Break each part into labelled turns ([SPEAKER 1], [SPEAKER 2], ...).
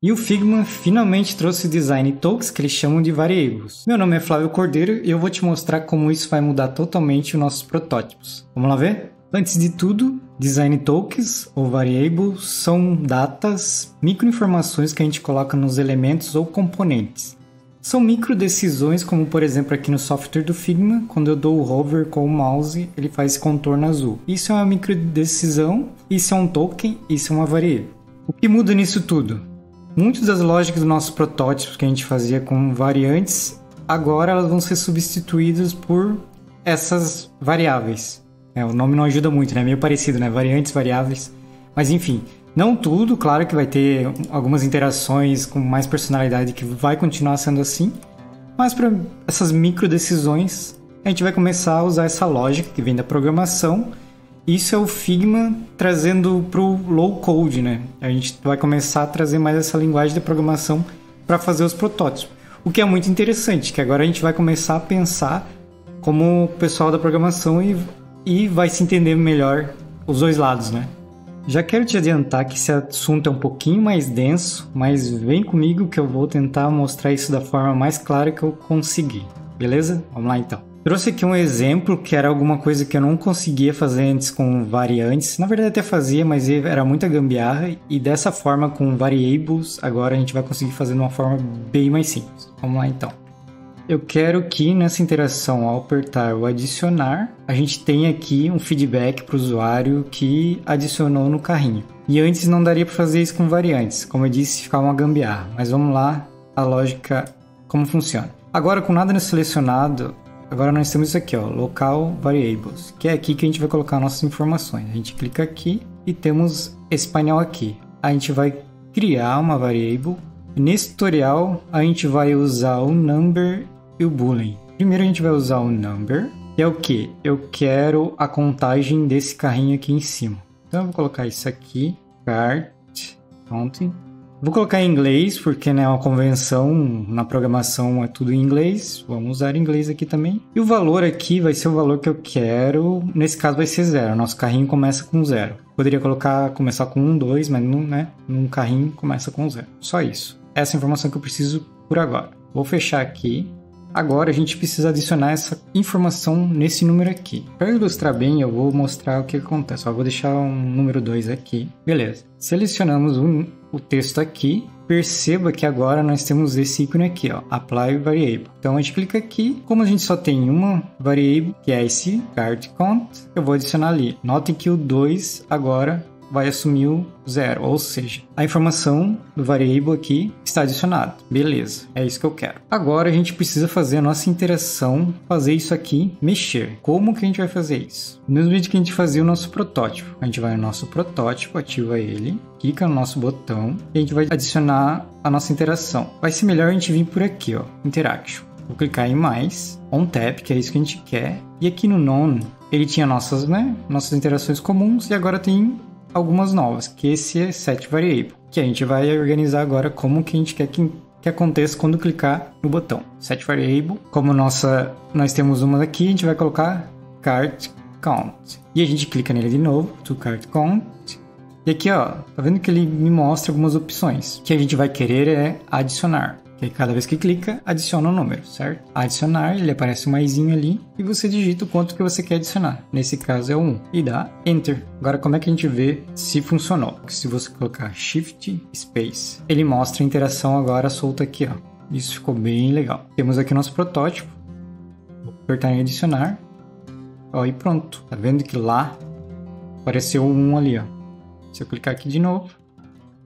[SPEAKER 1] E o Figma finalmente trouxe design tokens que eles chamam de variables. Meu nome é Flávio Cordeiro e eu vou te mostrar como isso vai mudar totalmente os nossos protótipos. Vamos lá ver? Antes de tudo, design tokens ou variables são datas, microinformações que a gente coloca nos elementos ou componentes. São micro decisões, como por exemplo aqui no software do Figma, quando eu dou o hover com o mouse, ele faz contorno azul. Isso é uma micro decisão, isso é um token, isso é uma variável. O que muda nisso tudo? Muitas das lógicas dos nossos protótipos que a gente fazia com variantes, agora elas vão ser substituídas por essas variáveis. É, o nome não ajuda muito, né? Meio parecido, né? Variantes, variáveis. Mas enfim, não tudo, claro que vai ter algumas interações com mais personalidade que vai continuar sendo assim, mas para essas micro decisões, a gente vai começar a usar essa lógica que vem da programação isso é o Figma trazendo para o low code, né? A gente vai começar a trazer mais essa linguagem de programação para fazer os protótipos. O que é muito interessante, que agora a gente vai começar a pensar como o pessoal da programação e, e vai se entender melhor os dois lados, né? Já quero te adiantar que esse assunto é um pouquinho mais denso, mas vem comigo que eu vou tentar mostrar isso da forma mais clara que eu conseguir, beleza? Vamos lá então. Trouxe aqui um exemplo que era alguma coisa que eu não conseguia fazer antes com variantes. Na verdade até fazia, mas era muita gambiarra e dessa forma com variables agora a gente vai conseguir fazer de uma forma bem mais simples. Vamos lá então. Eu quero que nessa interação ao apertar o adicionar, a gente tenha aqui um feedback para o usuário que adicionou no carrinho. E antes não daria para fazer isso com variantes, como eu disse, ficar uma gambiarra. Mas vamos lá, a lógica como funciona. Agora com nada selecionado, Agora nós temos isso aqui, ó, local variables, que é aqui que a gente vai colocar nossas informações. A gente clica aqui e temos esse painel aqui. A gente vai criar uma variable. Nesse tutorial a gente vai usar o number e o boolean. Primeiro a gente vai usar o number, que é o que? Eu quero a contagem desse carrinho aqui em cima. Então eu vou colocar isso aqui, cart, counting, Vou colocar em inglês, porque né, é uma convenção na programação é tudo em inglês. Vamos usar inglês aqui também. E o valor aqui vai ser o valor que eu quero. Nesse caso vai ser zero. Nosso carrinho começa com zero. Poderia colocar, começar com um, dois, mas não, né? Num carrinho começa com zero. Só isso. Essa é informação que eu preciso por agora. Vou fechar aqui. Agora a gente precisa adicionar essa informação nesse número aqui. Para ilustrar bem, eu vou mostrar o que acontece. Eu vou deixar um número 2 aqui. Beleza. Selecionamos um, o texto aqui. Perceba que agora nós temos esse ícone aqui, ó, Apply Variable. Então a gente clica aqui. Como a gente só tem uma variable, que é esse card count, eu vou adicionar ali. Notem que o 2 agora vai assumir o zero, ou seja, a informação do variable aqui está adicionada. Beleza, é isso que eu quero. Agora a gente precisa fazer a nossa interação, fazer isso aqui, mexer. Como que a gente vai fazer isso? No mesmo vídeo que a gente fazia o nosso protótipo. A gente vai no nosso protótipo, ativa ele, clica no nosso botão e a gente vai adicionar a nossa interação. Vai ser melhor a gente vir por aqui, ó, Interaction. Vou clicar em mais, on tap, que é isso que a gente quer. E aqui no none, ele tinha nossas, né, nossas interações comuns e agora tem algumas novas, que esse é set variable, que a gente vai organizar agora como que a gente quer que, que aconteça quando clicar no botão set variable. Como nossa, nós temos uma daqui, a gente vai colocar cart count. E a gente clica nele de novo, to cart count. E aqui, ó, tá vendo que ele me mostra algumas opções. O que a gente vai querer é adicionar que cada vez que clica, adiciona um número, certo? Adicionar, ele aparece um maisinho ali e você digita o quanto que você quer adicionar. Nesse caso é 1 e dá Enter. Agora como é que a gente vê se funcionou? Se você colocar Shift Space, ele mostra a interação agora solta aqui, ó. Isso ficou bem legal. Temos aqui nosso protótipo. Vou apertar em adicionar. Ó, e pronto. Tá vendo que lá apareceu um ali, ó. Se eu clicar aqui de novo,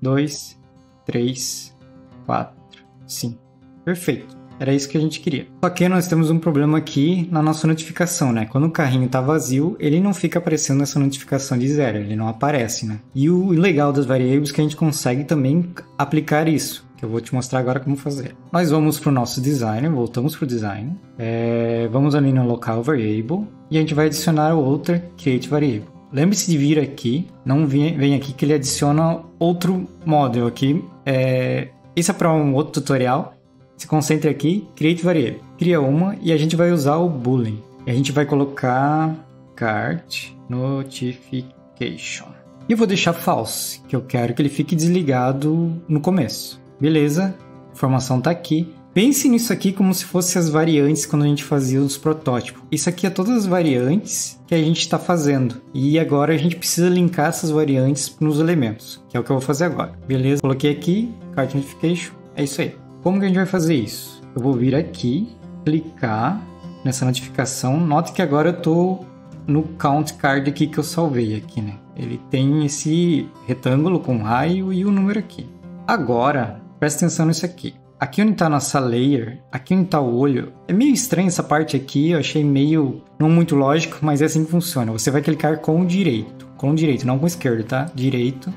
[SPEAKER 1] 2, 3, 4, Sim. Perfeito. Era isso que a gente queria. Só que nós temos um problema aqui na nossa notificação, né? Quando o carrinho está vazio, ele não fica aparecendo essa notificação de zero, ele não aparece, né? E o legal das variables é que a gente consegue também aplicar isso, que eu vou te mostrar agora como fazer. Nós vamos para o nosso design, voltamos para o design, é, vamos ali no local variable e a gente vai adicionar o outer create variable. Lembre-se de vir aqui, não vem, vem aqui que ele adiciona outro model aqui, é, isso é para um outro tutorial. Se concentre aqui, create variable. Cria uma e a gente vai usar o boolean. E a gente vai colocar cart notification. E eu vou deixar false, que eu quero que ele fique desligado no começo. Beleza, a informação está aqui. Pense nisso aqui como se fossem as variantes quando a gente fazia os protótipos. Isso aqui é todas as variantes que a gente está fazendo. E agora a gente precisa linkar essas variantes nos elementos, que é o que eu vou fazer agora. Beleza? Coloquei aqui, Card Notification, é isso aí. Como que a gente vai fazer isso? Eu vou vir aqui, clicar nessa notificação. Note que agora eu estou no count card aqui que eu salvei aqui, né? Ele tem esse retângulo com raio e o número aqui. Agora, presta atenção nisso aqui. Aqui onde está a nossa layer, aqui onde está o olho, é meio estranho essa parte aqui, eu achei meio não muito lógico, mas é assim que funciona. Você vai clicar com o direito, com o direito, não com o esquerdo, tá? Direito.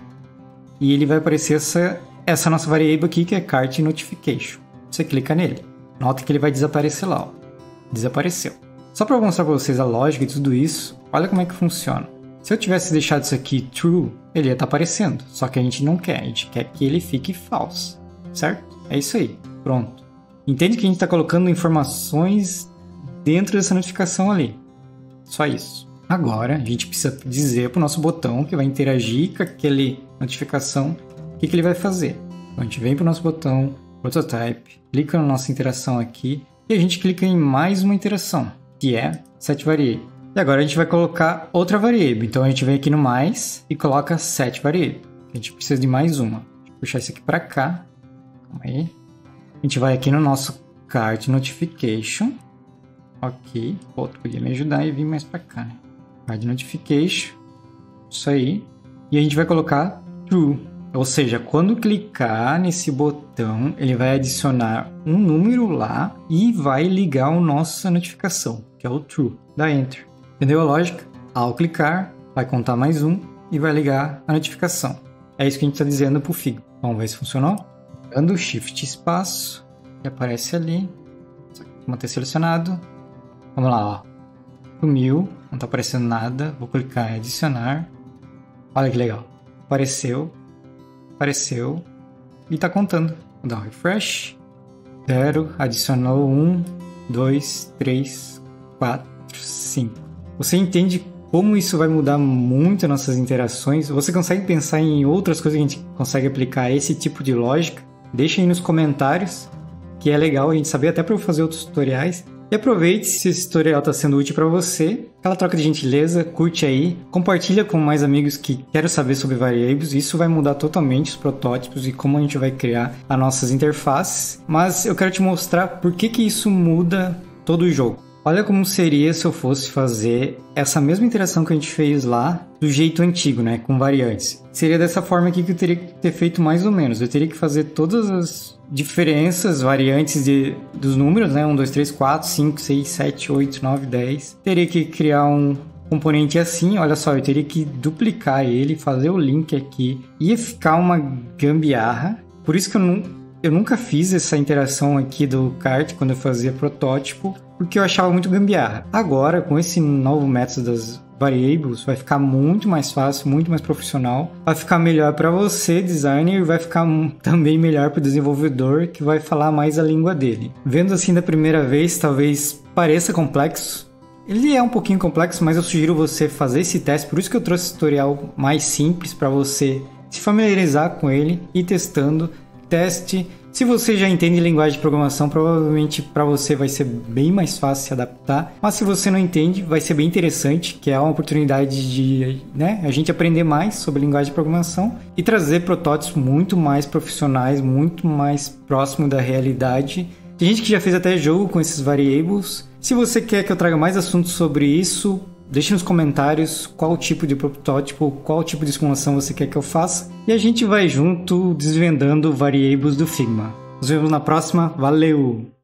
[SPEAKER 1] E ele vai aparecer essa, essa nossa variável aqui, que é cart notification. Você clica nele. Nota que ele vai desaparecer lá, ó. Desapareceu. Só para mostrar para vocês a lógica de tudo isso, olha como é que funciona. Se eu tivesse deixado isso aqui true, ele ia estar tá aparecendo. Só que a gente não quer, a gente quer que ele fique false, certo? É isso aí, pronto. Entende que a gente está colocando informações dentro dessa notificação ali. Só isso. Agora a gente precisa dizer para o nosso botão que vai interagir com aquele notificação o que, que ele vai fazer. Então a gente vem para o nosso botão Prototype, clica na nossa interação aqui e a gente clica em mais uma interação, que é set variable. E agora a gente vai colocar outra variável. Então a gente vem aqui no mais e coloca set variable. A gente precisa de mais uma. Vou puxar isso aqui para cá Calma aí. A gente vai aqui no nosso card notification. Ok. Pô, tu podia me ajudar e vir mais pra cá, né? Card notification. Isso aí. E a gente vai colocar true. Ou seja, quando clicar nesse botão, ele vai adicionar um número lá e vai ligar a nossa notificação, que é o true. Dá enter. Entendeu a lógica? Ao clicar, vai contar mais um e vai ligar a notificação. É isso que a gente está dizendo para o. Vamos ver se funcionou? Dando Shift espaço, que aparece ali. Manter selecionado. Vamos lá, ó. Sumiu, não está aparecendo nada. Vou clicar em adicionar. Olha que legal. Apareceu, apareceu e está contando. Vou dar um refresh. Zero, adicionou um, dois, três, quatro, cinco. Você entende como isso vai mudar muito nossas interações? Você consegue pensar em outras coisas que a gente consegue aplicar esse tipo de lógica? Deixa aí nos comentários, que é legal a gente saber até para fazer outros tutoriais. E aproveite se esse tutorial está sendo útil para você. Aquela troca de gentileza, curte aí, compartilha com mais amigos que querem saber sobre variables. Isso vai mudar totalmente os protótipos e como a gente vai criar as nossas interfaces. Mas eu quero te mostrar por que, que isso muda todo o jogo. Olha como seria se eu fosse fazer essa mesma interação que a gente fez lá do jeito antigo, né, com variantes. Seria dessa forma aqui que eu teria que ter feito mais ou menos. Eu teria que fazer todas as diferenças, variantes de, dos números, né, 1, 2, 3, 4, 5, 6, 7, 8, 9, 10. Teria que criar um componente assim, olha só, eu teria que duplicar ele, fazer o link aqui. Ia ficar uma gambiarra. Por isso que eu não eu nunca fiz essa interação aqui do kart quando eu fazia protótipo, porque eu achava muito gambiarra. Agora, com esse novo método das variables, vai ficar muito mais fácil, muito mais profissional. Vai ficar melhor para você, designer, e vai ficar também melhor para o desenvolvedor, que vai falar mais a língua dele. Vendo assim da primeira vez, talvez pareça complexo, ele é um pouquinho complexo, mas eu sugiro você fazer esse teste, por isso que eu trouxe esse tutorial mais simples para você se familiarizar com ele e testando teste. Se você já entende linguagem de programação, provavelmente para você vai ser bem mais fácil se adaptar. Mas se você não entende, vai ser bem interessante, que é uma oportunidade de né, a gente aprender mais sobre linguagem de programação e trazer protótipos muito mais profissionais, muito mais próximo da realidade. Tem gente que já fez até jogo com esses variables. Se você quer que eu traga mais assuntos sobre isso, Deixe nos comentários qual tipo de protótipo, qual tipo de simulação você quer que eu faça e a gente vai junto desvendando variables do Figma. Nos vemos na próxima, valeu!